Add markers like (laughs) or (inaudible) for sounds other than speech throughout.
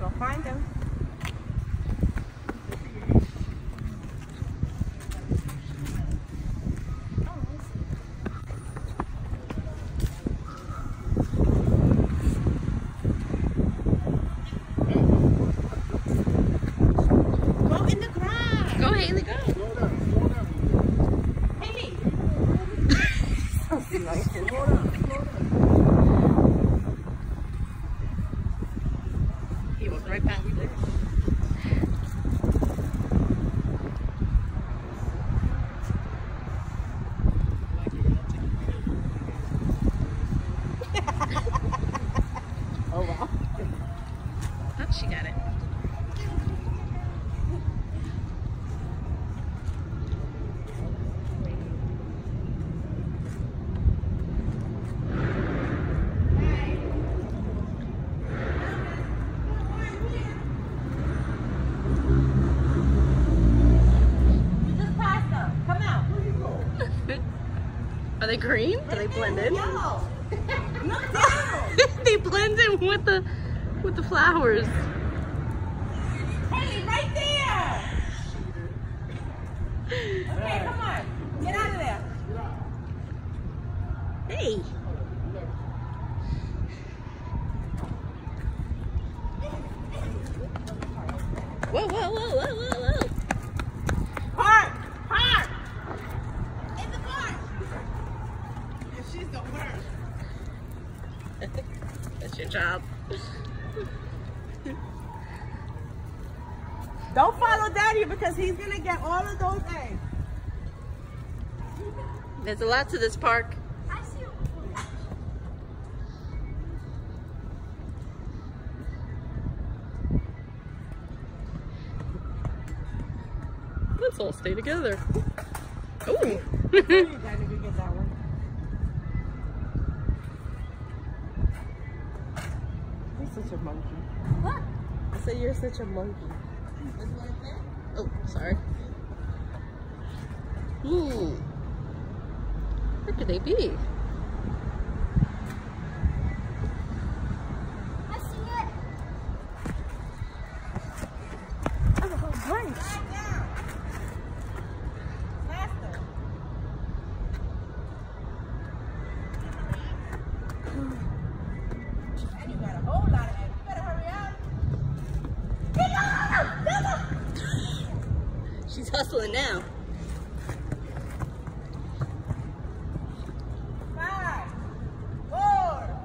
Go find him. Go in the grass. Go, Haley, go. Haley. He walked right past there. Oh wow. Oh, she got it. You just passed them. Come out. Are they green? Do they blend in? Yellow. (laughs) They blend in with the with the flowers. Haley, right there. Okay, come on. Get out of there. Hey. Whoa, whoa, whoa, whoa, whoa, whoa. Park. Park. In the park. She's the worst. That's your job. Don't follow daddy because he's gonna get all of those eggs. There's a lot to this park. I see you. Let's all stay together. (laughs) Ooh. Daddy could (laughs) get that one. You're such a monkey. What? I said you're such a monkey. oh, sorry. Ooh. Where could they be? I see it. Oh, a whole bunch. Faster. And you got a whole lot of eggs. You better hurry up. She's hustling now. Five, four,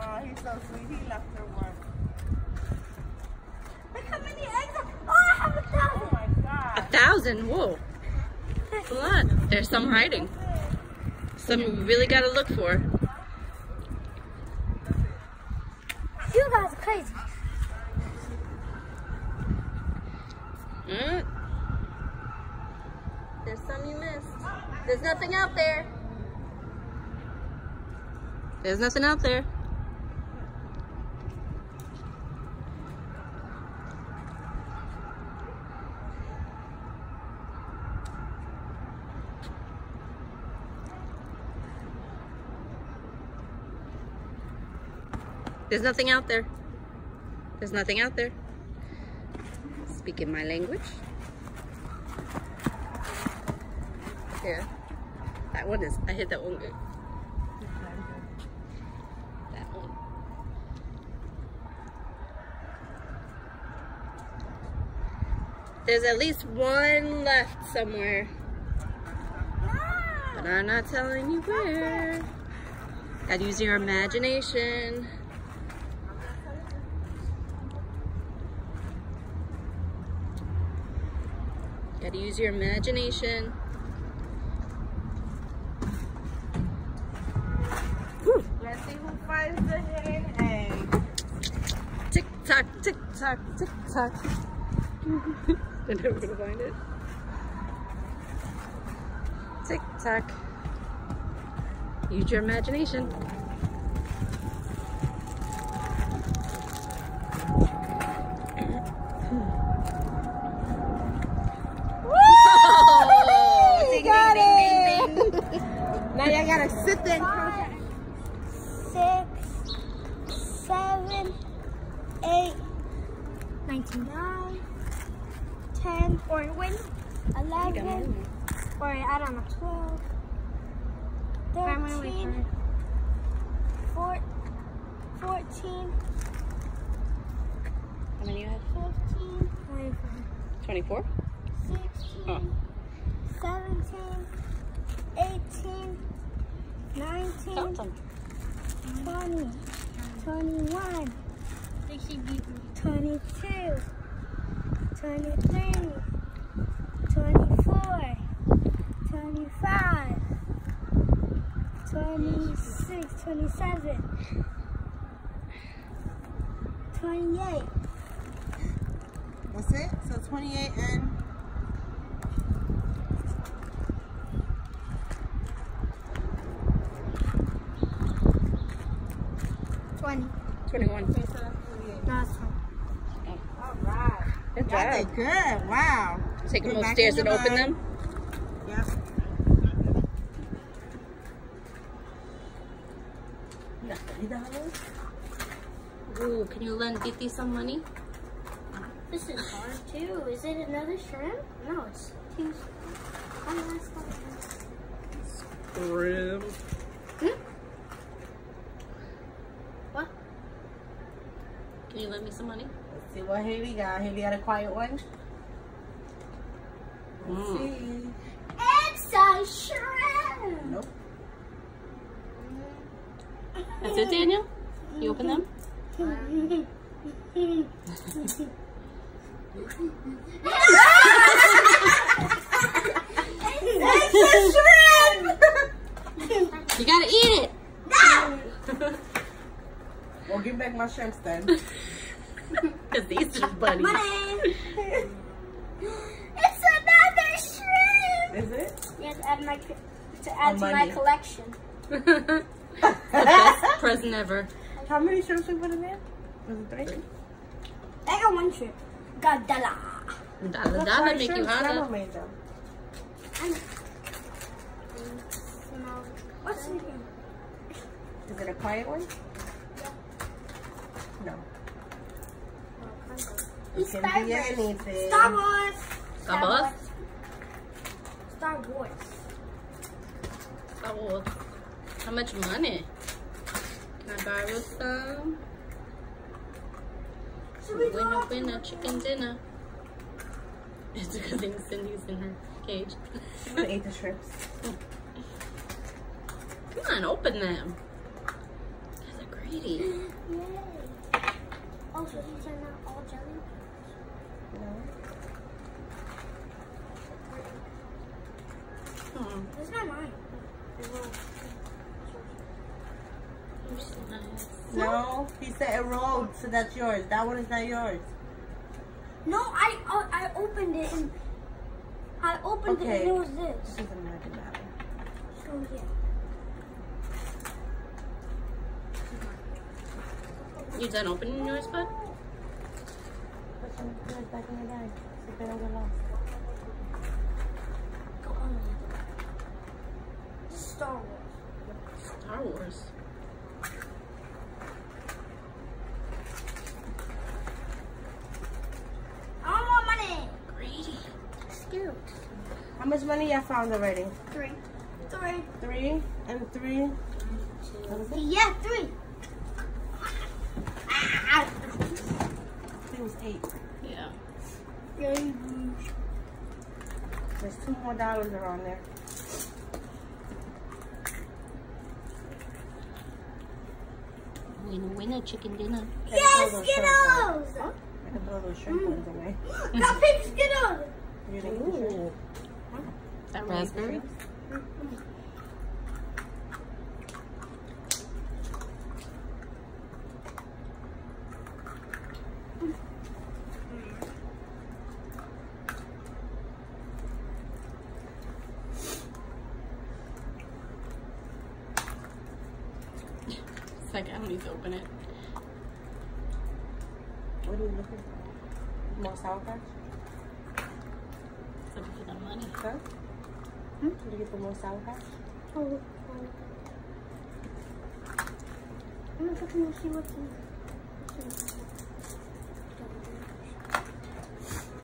Oh, he's so sweet. He left her one. Look how many eggs are. Oh, I have a Oh thousand. my A thousand. Whoa. That's a lot. There's some hiding. Some we really gotta look for. You guys are crazy. Mm. There's some you missed. There's nothing out there. There's nothing out there. There's nothing out there. There's nothing out there. Speaking my language. Yeah. That one is, I hit that one good. That one. There's at least one left somewhere. But I'm not telling you where. Gotta use your imagination. Gotta use your imagination. Let's see who finds the hidden egg. Tick tock, tick tock, tick tock. (laughs) They're gonna find it. Tick tock. Use your imagination. Now y'all gotta sit there. Five, six, seven, eight, ninety-nine, ten, or win, eleven, or I don't know, twelve, thirteen, four, fourteen, How many you had? fifteen, twenty-four, 24? sixteen, Oh. seventeen, eighteen, nineteen. Count 20, 21, 22, 23, 24, 25, 26, 27, 28, That's it? So 28 and 21. okay, so that's 28. It's. All right. Good Y'all job. did good. Wow. Take them Put back upstairs and open bag. them. Yep. Ooh, can you lend Titi some money? This is hard too. Is it another shrimp? No, it's two. Oh, that's not Grim. Hmm? What? Can you lend me some money? Let's see what Haley got. Haley got a quiet one. Let's Mm. see. It's a shrimp. Nope. That's it, Daniel? You open them? (laughs) (laughs) it's a shrimp. You gotta eat it! Well, give back my shrimps then. (laughs) Because these are bunnies. Money. It's another shrimp. Is it? Yeah, to add my to add to my money. collection. (laughs) Best present ever. How many shrimps we put in there? Was it three? I got one shrimp. Godala. Dollar What dollar kind of make you shrimps Grandma holler. made them? What's in here? Is it a quiet one? No. It It's can Star be Wars. anything. Star Wars. Star Wars? Star Wars. Oh, how much money? Can I borrow some? Should we go Winner, out winner, chicken dinner. (laughs) It's a good thing Cindy's in her cage. She ate the shrimps. Come on, open them. They're greedy. (gasps) Yay. Oh, so these are not all jelly? No. Oh, That's not mine. you're so nice. No, he said it rolled, so that's yours. That one is not yours. No, I oh, I opened it and I opened it Okay. and it was this. Doesn't matter. So yeah. You done opening yours, bud? Put some yours back in your bag. So they don't get lost. Go on. Star Wars. Star Wars. I don't want money. Greedy. Scoot. How much money y'all found already? Three. Three. Three and three. What? Yeah, three. Ah. I think it was eight. Yeah. There's two more dollars around there. Winner, winner, chicken dinner. Yes, throw those shrimp. Skittles. I can throw those shrimp mm. ones away. Got pink Skittles. (laughs) You didn't eat the shrimp? That raspberry? I don't need to open it. What are you looking for? More Sour Patch? It's looking for the money. Huh? Did you get the more Sour Patch? Oh. I'm gonna fucking see what's in.